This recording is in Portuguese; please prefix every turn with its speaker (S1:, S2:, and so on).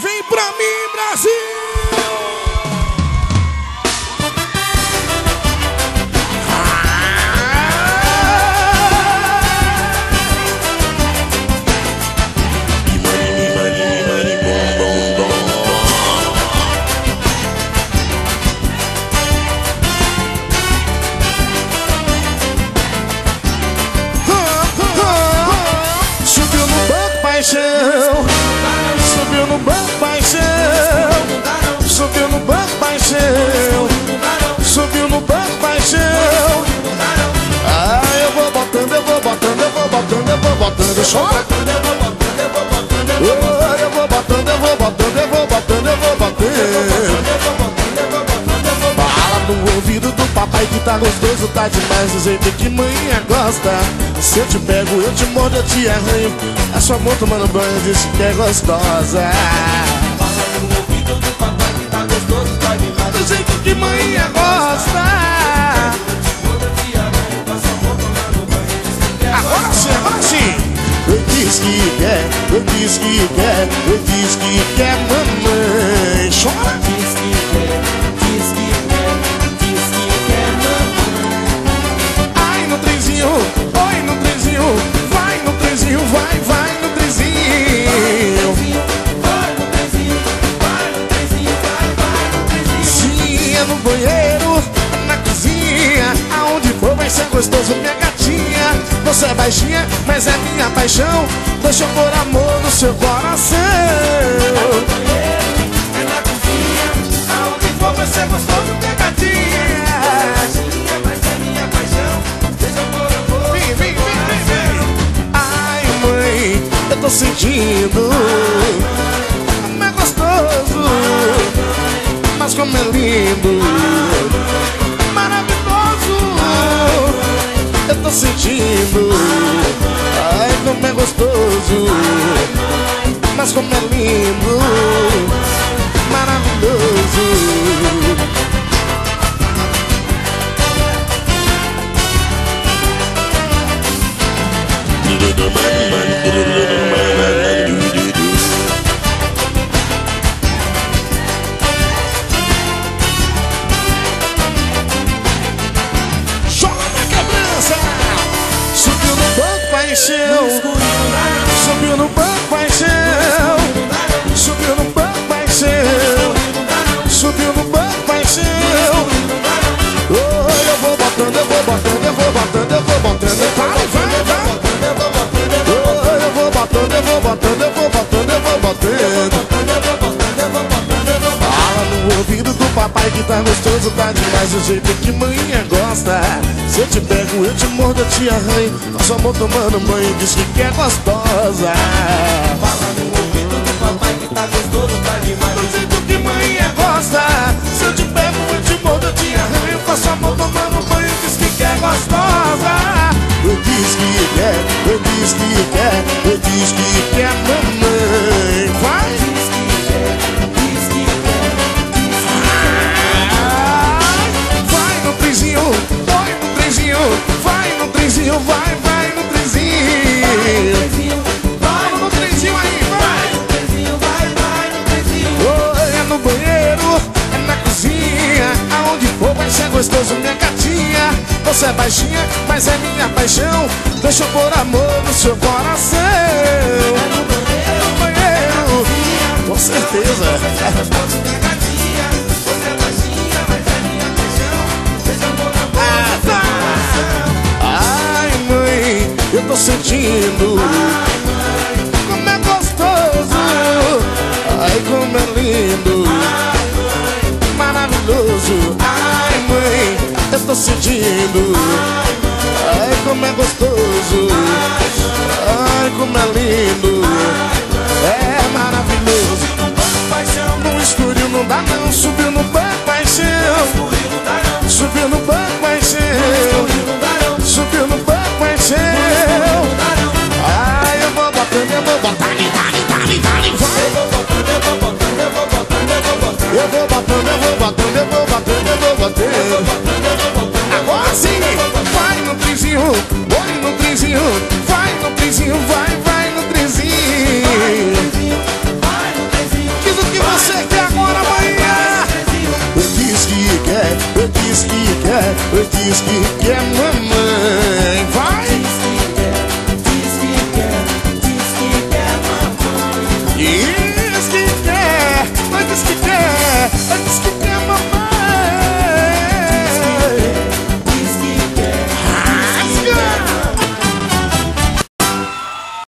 S1: Vem pra mim, Brasil! Botando, eu vou. Oh, eu vou botando, eu vou botando, eu vou botando, eu vou botando. Fala no ouvido do papai que tá gostoso, tá demais do jeito que manhã gosta. Se eu te pego, eu te mordo, eu te arranho. A sua mão tomando banho diz que é gostosa. Do jeito que manhã gosta. Eu disse que quer, eu disse que quer mamãe. Chora.
S2: Diz que quer, diz que quer, diz que quer mamãe.
S1: Ai no trenzinho, oi no trenzinho, vai no trenzinho, vai, vai no trenzinho.
S2: Vai no trenzinho, vai no trenzinho, vai, vai no trenzinho.
S1: Se é no banheiro, na cozinha, aonde for vai ser gostoso, gatinha. Você é baixinha, mas é minha paixão. Deixa eu pôr amor no seu coração.
S2: É na cozinha, aonde for ser gostoso, pegadinha. Baixinha, mas é minha paixão. Deixa eu pôr amor.
S1: Vem, vem, vem. Ai, mãe, eu tô sentindo. Como é gostoso. Mas como é lindo. Mas como é lindo. Maravilhoso. Joga na quebrança. Subiu no banco, paixão. Vou botando, eu vou botando, eu vou botando. Vai, vai. Oh, eu vou botando, eu vou botando, eu vou botando, eu vou botando. Fala no ouvido do papai que tá gostoso, tá demais do jeito que manhã gosta. Se eu te pego, eu te mordo, eu te arranho. Nosso amor tomando banho, diz que quer gostosa.
S2: Fala no ouvido do papai que tá gostoso, tá demais.
S1: Do jeito que manhã gosta. Eu disse que quer, eu disse que quer, eu disse que quer baixinha, mas é minha paixão. Deixa eu pôr amor no seu coração. É no banheiro, com certeza.
S2: Você é é.
S1: Ah, tá. Ai, mãe, eu tô sentindo sentindo. Ai, como é gostoso. Ai, como é lindo. É maravilhoso. No escuro não dá não, subiu no banco, paixão. Subiu no banco, paixão. Subiu no banco, paixão. Ai, eu vou botando, eu vou botando, vai.
S2: Eu vou botando, eu vou botando, eu vou botando, eu vou botando.
S1: Eu vou botando. diz que quer mamãe.